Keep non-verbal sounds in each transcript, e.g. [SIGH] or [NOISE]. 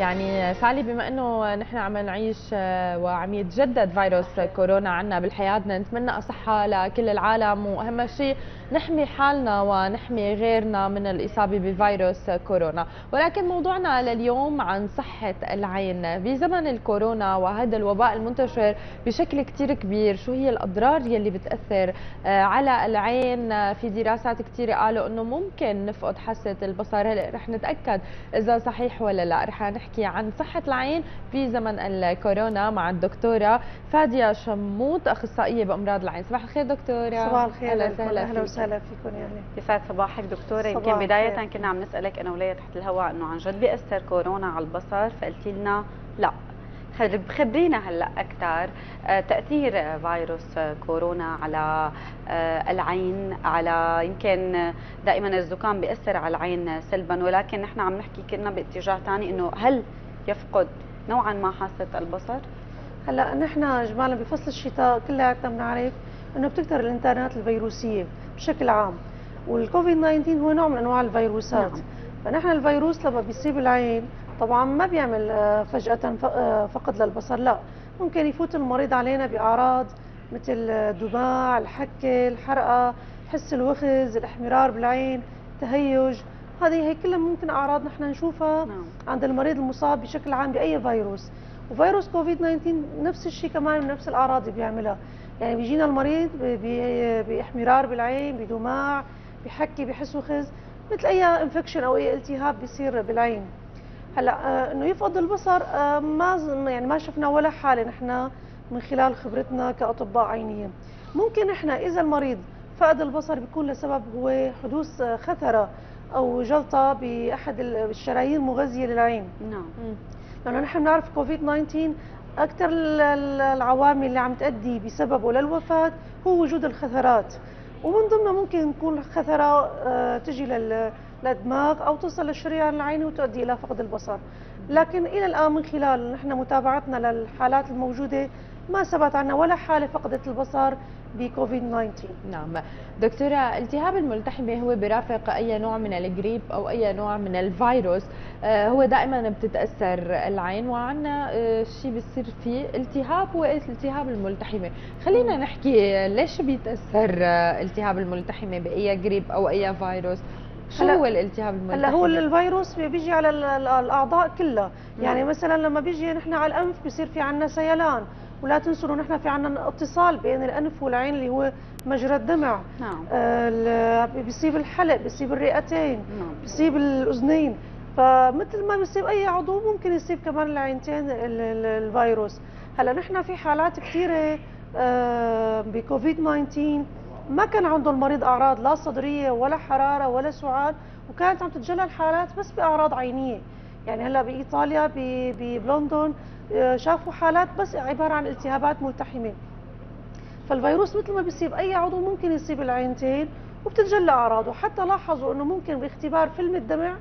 يعني سالي بما إنه نحن عم نعيش آه، وعم يتجدد فيروس كورونا عنا بالحياة بدنا نتمنى الصحه لكل العالم. وأهم شيء نحمي حالنا ونحمي غيرنا من الإصابة بفيروس كورونا، ولكن موضوعنا لليوم عن صحة العين، بزمن الكورونا وهذا الوباء المنتشر بشكل كثير كبير، شو هي الأضرار يلي بتأثر آه، على العين؟ في دراسات كثيره قالوا إنه ممكن نفقد حاسة البصر، هلأ رح نتأكد إذا صحيح ولا لا، رح نحكي عن صحة العين في زمن الكورونا مع الدكتورة فادية شموت أخصائية بأمراض العين، صباح الخير دكتورة. صباح الخير أهلا وسهلا أهلا وسهلا فيكم يعني. يسعد صباحك دكتورة. يمكن بداية كنا عم نسألك أنا ولايه تحت الهواء إنه عن جد بيأثر كورونا على البصر فقلتي لنا لا. خبرينا هلا أكثر تأثير فيروس كورونا على آه، العين على يمكن دائما الزكام بيأثر على العين سلبا ولكن نحن عم نحكي كنا باتجاه ثاني إنه هل يفقد نوعا ما حاسة البصر هلا نحن اجمالا بفصل الشتاء كلياتنا بنعرف إنه بتكثر الانترنات الفيروسية بشكل عام والكوفيد 19 هو نوع من أنواع الفيروسات نعم. فنحن الفيروس لما بيصيب العين طبعا ما بيعمل آه، فجأة آه، فقد للبصر لا ممكن يفوت المريض علينا بأعراض مثل دماع الحكه الحرقه حس الوخز الاحمرار بالعين تهيج. هذه هي كلها ممكن أعراض نحن نشوفها نعم. عند المريض المصاب بشكل عام بأي فيروس. وفيروس كوفيد 19 نفس الشيء كمان نفس الأعراض اللي بيعملها. يعني بيجينا المريض بإحمرار بالعين بدماع بحكة بحس وخز مثل أي infection أو أي التهاب بيصير بالعين. هلا آه، إنه يفقد البصر آه، ما يعني ما شفنا ولا حالة نحن من خلال خبرتنا كأطباء عينية. ممكن إحنا إذا المريض فقد البصر بيكون لسبب هو حدوث خثره أو جلطة بأحد الشرايين المغذية للعين. نعم. لأنه نحن بنعرف كوفيد 19 أكثر العوامل اللي عم تؤدي بسببه للوفاة هو وجود الخثرات. ومن ضمنها ممكن تكون خثرة آه، تجي للدماغ أو توصل للشريان العيني وتؤدي إلى فقد البصر. لكن إلى الآن من خلال نحن متابعتنا للحالات الموجودة ما ثبت عنا ولا حالة فقدت البصر بكوفيد 19 نعم. دكتورة التهاب الملتحمة هو برافق أي نوع من الجريب أو أي نوع من الفيروس. آه، هو دائما بتتأثر العين وعنا آه، شيء بيصير فيه التهاب هو التهاب الملتحمة. خلينا نحكي ليش بيتأثر آه، التهاب الملتحمة بأي جريب أو أي فيروس؟ شو هو الالتهاب الملتحم؟ هلا هو الفيروس بيجي على الأعضاء كلها، يعني مثلا لما بيجي نحن على الأنف بصير في عندنا سيلان، ولا تنسوا نحن في عندنا اتصال بين الأنف والعين اللي هو مجرى الدمع. نعم. آه بيصيب الحلق بيصيب الرئتين نعم. بيصيب الأذنين. فمثل ما بيصيب أي عضو ممكن يصيب كمان العينتين الفيروس. هلا نحن في حالات كثيره آه بكوفيد 19 ما كان عنده المريض أعراض لا صدرية ولا حرارة ولا سعال وكانت عم تتجلى الحالات بس بأعراض عينية. يعني هلأ بإيطاليا بلندن آه، شافوا حالات بس عبارة عن التهابات ملتحمة. فالفيروس مثل ما بيصيب أي عضو ممكن يصيب العينتين وبتتجلى أعراضه. حتى لاحظوا إنه ممكن باختبار فيلم الدمع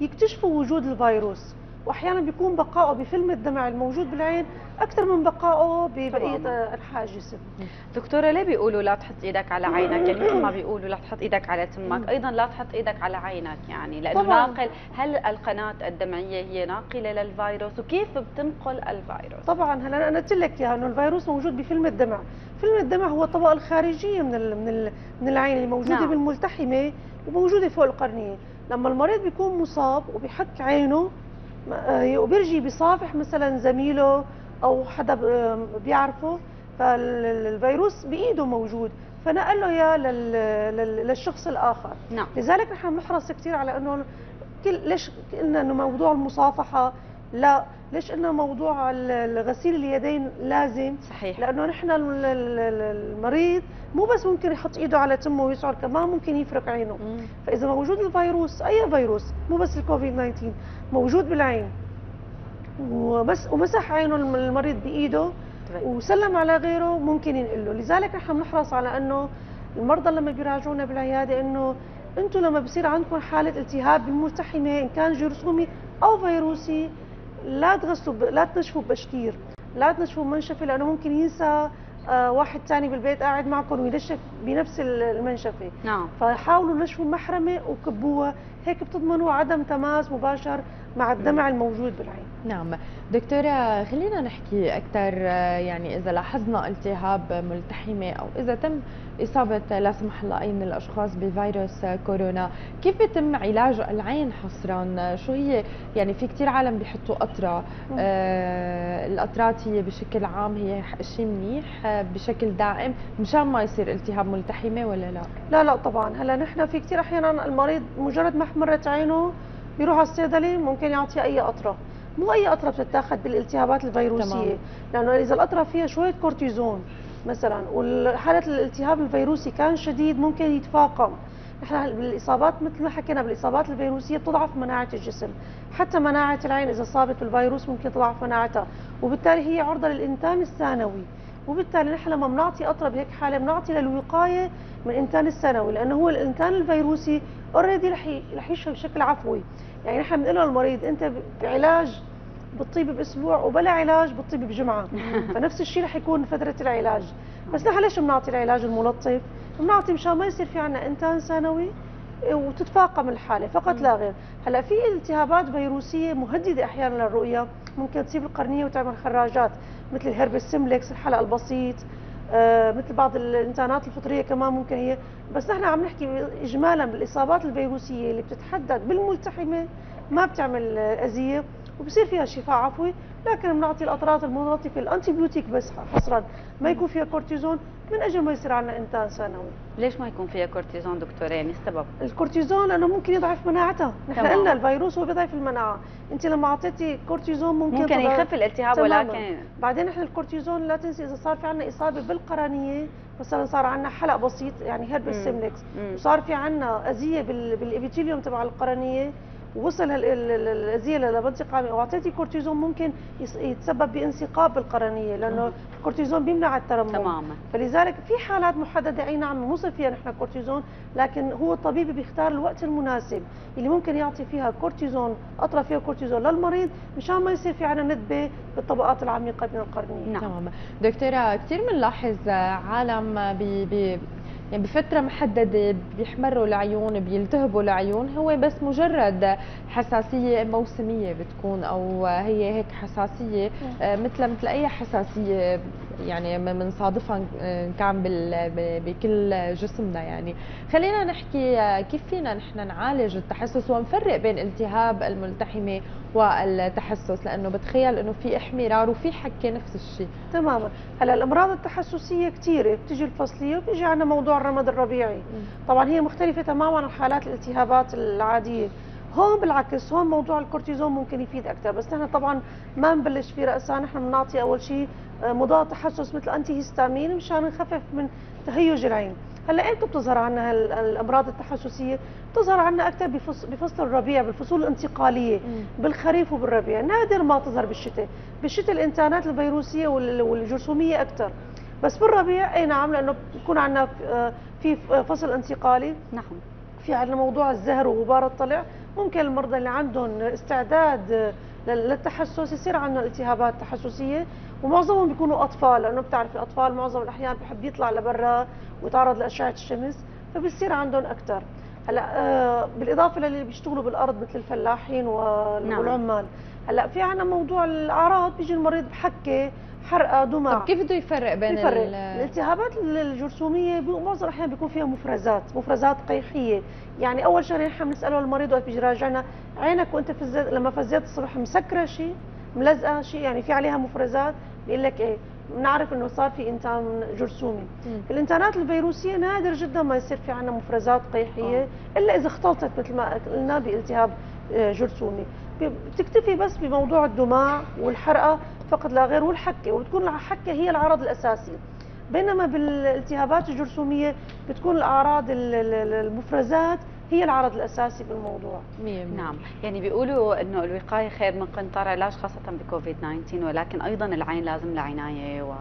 يكتشفوا وجود الفيروس. وأحيانا بيكون بقائه بفيلم الدمع الموجود بالعين أكثر من بقائه ببقية انحاء الجسم دكتورة ليه بيقولوا لا تحط إيدك على عينك؟ يعني مثل ما بيقولوا لا تحط إيدك على تمك. أيضا لا تحط إيدك على عينك يعني لأنه طبعاً. ناقل هل القناة الدمعية هي ناقلة للفيروس؟ وكيف بتنقل الفيروس؟ طبعا هلا أنا قلت لك يا إنه الفيروس موجود بفيلم الدمع. فيلم الدمع هو الطبقه الخارجية من ال من ال من العين اللي موجودة نعم. بالملتحمة وموجودة فوق القرنية. لما المريض بيكون مصاب وبيحك عينه وبيرجي بيصافح مثلا زميله أو حدا بيعرفه فالفيروس بإيده موجود. فنقل له اياه للشخص الآخر. نعم. لذلك نحن بنحرص كثير على إنه كل ليش قلنا إنه موضوع المصافحة؟ لا ليش إنه موضوع غسيل اليدين لازم؟ صحيح. لأنه نحن المريض مو بس ممكن يحط إيده على تمه ويشعر كمان ممكن يفرق عينه. مم. فإذا موجود الفيروس أي فيروس مو بس الكوفيد 19 موجود بالعين. وبس ومسح عينه المريض بإيده وسلم على غيره ممكن ينقله. لذلك نحن بنحرص على إنه المرضى لما بيراجعونا بالعيادة إنه أنتم لما بصير عندكم حالة التهاب بالملتحمة إن كان جرثومي أو فيروسي لا تغسلوا لا تنشفوا بشكير لا تنشفوا منشفه لأنه ممكن ينسى آه واحد ثاني بالبيت قاعد معكم وينشف بنفس المنشفة. نعم. فحاولوا نشفوا محرمة وكبوها هيك بتضمنوا عدم تماس مباشر مع الدمع الموجود بالعين. نعم. دكتورة خلينا نحكي أكثر يعني إذا لاحظنا التهاب ملتحمة أو إذا تم إصابة لا سمح الله أي من الأشخاص بفيروس كورونا كيف بيتم علاج العين حصرا؟ شو هي؟ يعني في كثير عالم بيحطوا قطرة. آه القطرات هي بشكل عام هي شيء منيح بشكل دائم مشان ما يصير التهاب ملتحمة ولا لا؟ لا لا طبعا. هلأ نحن في كثير أحيانا المريض مجرد ما احمرت عينه بيروح على الصيدلي ممكن يعطي أي قطرة. مو أي قطرة بتتاخذ بالالتهابات الفيروسية. تمام. لأنه إذا القطرة فيها شوية كورتيزون مثلا وحاله الالتهاب الفيروسي كان شديد ممكن يتفاقم. نحن بالإصابات مثل ما حكينا بالإصابات الفيروسية بتضعف مناعة الجسم. حتى مناعة العين إذا صابت بالفيروس ممكن تضعف مناعتها. وبالتالي هي عرضة للإنتان الثانوي. وبالتالي نحن لما بنعطي قطرة بهيك حالة بنعطي للوقاية من الإنتان الثانوي لأنه هو الإنتان الفيروسي اوريدي رح رح يشفى بشكل عفوي. يعني نحن بنقول للمريض أنت بعلاج بتطيب بأسبوع وبلا علاج بتطيب بجمعة. [LAUGHS] فنفس الشيء رح يكون فترة العلاج. بس نحن ليش بنعطي العلاج الملطف؟ بنعطي مشان ما يصير في عندنا انتان ثانوي وتتفاقم الحالة. فقط لا غير. هلأ في التهابات فيروسية مهددة أحيانا للرؤية. ممكن تصيب القرنية وتعمل خراجات مثل ال herpes simplex الحلأ البسيط. مثل بعض الانتانات الفطرية كمان ممكن هي بس نحن عم نحكي اجمالا بالإصابات الفيروسية اللي بتتحدد بالملتحمة ما بتعمل أذية وبصير فيها شفاء عفوي لكن بنعطي القطرات الملطفه ال antibiotic بس حصرا ما يكون فيها كورتيزون من أجل ما يصير عندنا انتان ثانوي ليش ما يكون فيها كورتيزون دكتوره يعني السبب. الكورتيزون لأنه ممكن يضعف مناعتها نحن قلنا الفيروس هو بيضعف المناعة. أنت لما أعطيتي كورتيزون ممكن ممكن يخف الالتهاب ولكن بعدين نحن الكورتيزون لا تنسي إذا صار في عندنا إصابة بالقرنية مثلا صار عندنا حلأ بسيط يعني herpes simplex وصار في عندنا أذية بال epithelium تبع القرنية. وصل الاذيه لمنطقه وأعطيتي كورتيزون ممكن يتسبب بانثقاب بالقرنيه لأنه الكورتيزون بيمنع الترمم. تماما. فلذلك في حالات محددة. أي نعم بنوصف فيها نحن كورتيزون لكن هو الطبيب بيختار الوقت المناسب اللي ممكن يعطي فيها كورتيزون قطره فيها كورتيزون للمريض مشان ما يصير في عندنا ندبة بالطبقات العميقة من القرنية. نعم. تماما. دكتورة كثير بنلاحظ عالم بي يعني بفترة محددة بيحمروا العيون بيلتهبوا العيون هو بس مجرد حساسية موسمية بتكون أو هي هيك حساسية آه، مثل مثل أي حساسية يعني بنصادفها كان بكل جسمنا يعني. خلينا نحكي كيف فينا نحن نعالج التحسس ونفرق بين التهاب الملتحمة والتحسس لأنه بتخيل إنه في إحمرار وفي حكة نفس الشيء. تماما. هلا الأمراض التحسسية كثيره بتجي الفصلية وبيجي عندنا موضوع الرمد الربيعي. طبعا هي مختلفة تماما عن حالات الالتهابات العادية. هون بالعكس هون موضوع الكورتيزون ممكن يفيد أكثر بس نحن طبعا ما بنبلش في رأسها نحن بنعطي أول شيء آه، مضاد تحسس مثل انتي هيستامين مشان نخفف من تهيج العين. هلأ إمتى بتظهر عنا الامراض التحسسية بتظهر عنا أكثر بفصل الربيع بالفصول الانتقالية بالخريف وبالربيع نادر ما تظهر بالشتاء. بالشتاء الانتانات الفيروسية والجرثومية أكثر. بس بالربيع أي نعم لأنه بيكون عندنا آه، في فصل انتقالي. نعم. في عندنا موضوع الزهر وغبار الطلع. ممكن المرضى اللي عندهم استعداد للتحسس يصير عندهم التهابات تحسسية ومعظمهم بيكونوا أطفال لأنه بتعرف الأطفال معظم الأحيان بحب يطلع لبرا ويتعرض لأشعة الشمس فبصير عندهم أكثر هلأ آه بالإضافة للي بيشتغلوا بالأرض مثل الفلاحين نعم. والعمال هلأ في عندنا موضوع الأعراض بيجي المريض بحكة حرقة دمع طب كيف بده يفرق بين يفرق. الالتهابات الجرثوميه معظم الأحيان بيكون فيها مفرزات مفرزات قيحيه يعني أول شغله نحن بنساله المريض وقت بيجي راجعنا عينك وأنت فزيت لما فزيت الصبح مسكرة شيء ملزقة شيء يعني في عليها مفرزات بيقول لك إيه بنعرف إنه صار في إنتان جرثومي. الإنتانات الفيروسية نادر جدا ما يصير في عندنا مفرزات قيحية أوه. إلا إذا اختلطت مثل ما قلنا بالتهاب آه، جرثومي. بتكتفي بس بموضوع الدماع والحرقة فقط لا غير والحكة وبتكون الحكة هي العرض الأساسي. بينما بالالتهابات الجرثومية بتكون الأعراض المفرزات هي العرض الأساسي بالموضوع. نعم. يعني بيقولوا إنه الوقاية خير من قنطار علاج خاصة بكوفيد 19 ولكن أيضا العين لازم لها عنايه و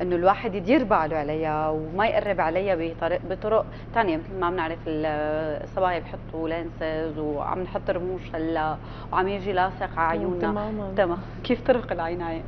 إنه الواحد يدير باله عليها وما يقرب عليها بطرق بطرق ثانية مثل ما بنعرف الصبايا بحطوا لينسز وعم نحط رموش هلأ وعم يجي لاصق على عيوننا. تماما. تمام. كيف طرق العناية؟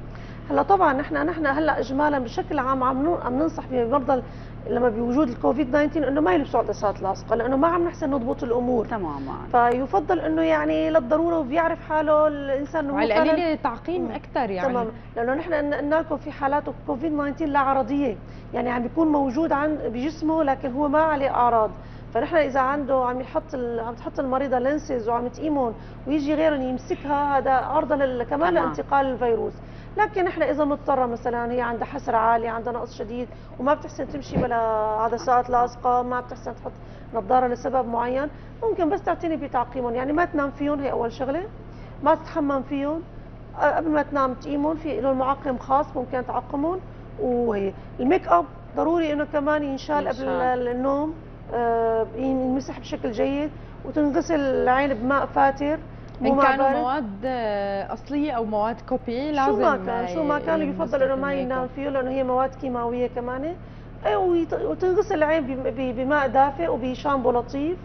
هلأ طبعا نحن نحن هلأ اجمالا بشكل عام عم عم ننصح بمرضى لما بوجود الكوفيد 19 إنه ما يلبسوا عدسات لاصقة لأنه ما عم نحسن نضبط الأمور. تماما. فيفضل إنه يعني للضرورة وبيعرف حاله الإنسان إنه وعلى القليله تعقيم أكثر يعني. تمام لأنه نحن قلنا لكم في حالات كوفيد 19 لا عرضية. يعني عم بيكون موجود عند بجسمه لكن هو ما عليه أعراض. فنحن إذا عنده عم يحط عم تحط المريضة لينسز وعم تقيمون ويجي غيرهم يمسكها هذا عرضة كمان لانتقال الفيروس. لكن إحنا إذا مضطرة مثلا هي عندها حسر عالي عندها نقص شديد وما بتحسن تمشي بلا عدسات لاصقه ما بتحسن تحط نظارة لسبب معين ممكن بس تعتني بتعقيمهم. يعني ما تنام فيهم هي أول شغلة. ما تتحمم فيهم. قبل ما تنام تقيمهم في لهم معقم خاص ممكن تعقمهم. وال make up ضروري إنه كمان ينشال قبل النوم آه، ينمسح بشكل جيد وتنغسل العين بماء فاتر. إن كانوا مواد آه، أصلية أو مواد copy لازم شو ما كان شو ما كان يفضل إنه ما ينام فيه لأنه هي مواد كيماوية كمان. إيه، وتنغسل العين بماء دافئ وبشامبو لطيف.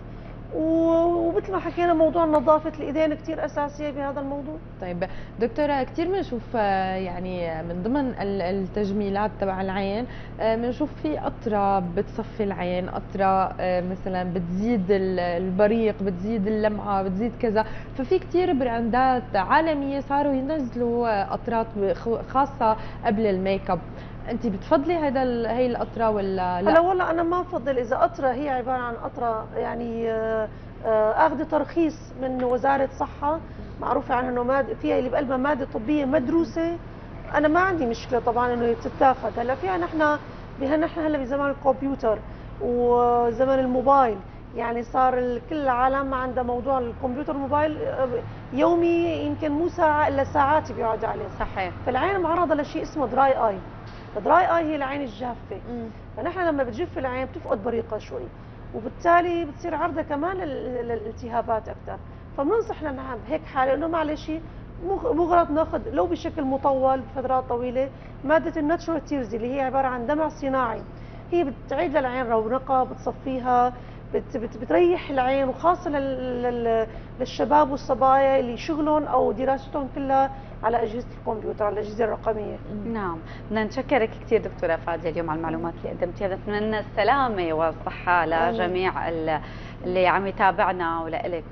ومثل ما حكينا موضوع نظافة الإيدين كثير أساسية بهذا الموضوع. طيب دكتورة كثير بنشوف آه، يعني من ضمن التجميلات تبع العين آه، بنشوف في قطرة بتصفي العين قطرة آه، مثلا بتزيد البريق بتزيد اللمعة بتزيد كذا. ففي كثير براندات عالمية صاروا ينزلوا قطرات خاصة قبل الميك أب. انت بتفضلي هذا هي القطرة ولا لا؟ هلا والله أنا ما بفضل إذا قطرة هي عبارة عن قطرة يعني آه، آه، اخذ ترخيص من وزارة صحة معروفة عنها إنه مادة فيها اللي بقلبها مادة طبية مدروسة. أنا ما عندي مشكلة طبعا إنه تتاخذ هلا فيها نحن نحن هلا بزمان الكمبيوتر وزمن الموبايل. يعني صار كل العالم عندها موضوع الكمبيوتر الموبايل آه، يومي يمكن مو ساعة إلا ساعات بيقعد عليه. صحيح. فالعين معرضه لشيء اسمه دراي اي فدراي اي هي العين الجافة. فنحن لما بتجف العين بتفقد بريقها شوي وبالتالي بتصير عرضة كمان للالتهابات أكثر فبننصح لنا بهيك حالة إنه معلش مو غلط ناخذ لو بشكل مطول بفترات طويلة مادة الناتشورال تيرز اللي هي عبارة عن دمع صناعي. هي بتعيد للعين رونقها بتصفيها بت بت بتريح العين وخاصة للشباب والصبايا اللي شغلهم أو دراستهم كلها على أجهزة الكمبيوتر على الأجهزة الرقمية. نعم. بدنا نشكرك كثير دكتورة فادية اليوم على المعلومات اللي قدمتيها. بتمنى السلامة والصحة لجميع اللي عم يتابعنا ولك